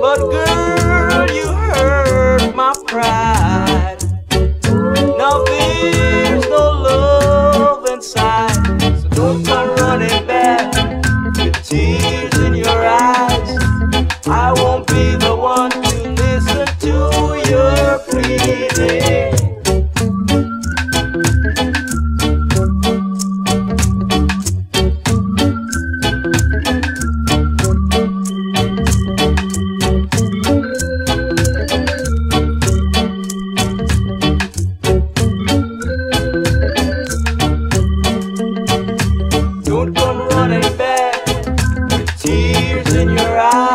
But girl, you hurt my pride. tears in your eyes.